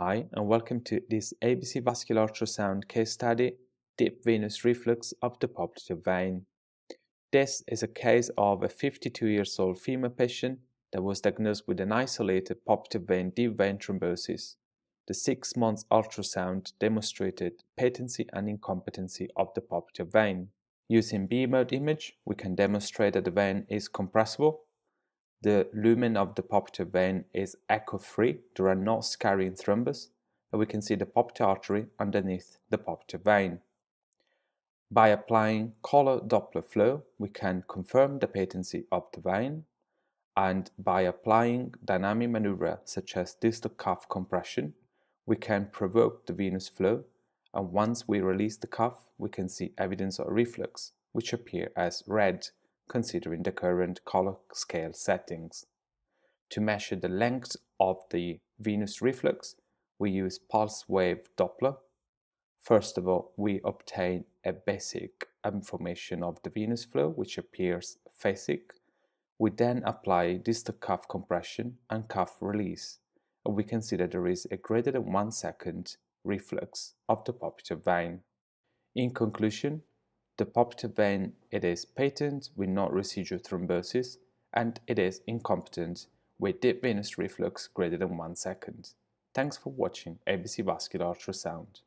Hi, and welcome to this ABC vascular ultrasound case study, deep venous reflux of the popliteal vein. This is a case of a 52 years old female patient that was diagnosed with an isolated popliteal vein deep vein thrombosis. The six months ultrasound demonstrated patency and incompetency of the popliteal vein. Using B-mode image, we can demonstrate that the vein is compressible the lumen of the popliteal vein is echo-free. There are no scarring thrombus, and we can see the popliteal artery underneath the popliteal vein. By applying color Doppler flow, we can confirm the patency of the vein, and by applying dynamic maneuver such as distal cuff compression, we can provoke the venous flow, and once we release the cuff, we can see evidence of reflux, which appear as red considering the current color scale settings. To measure the length of the venous reflux, we use pulse wave Doppler. First of all, we obtain a basic information of the venous flow, which appears phasic. We then apply distal cuff compression and cuff release, and we can see that there is a greater than one second reflux of the popliteal vein. In conclusion, the popliteal vein, it is patent with no residual thrombosis and it is incompetent with deep venous reflux greater than 1 second. Thanks for watching ABC Vascular Ultrasound.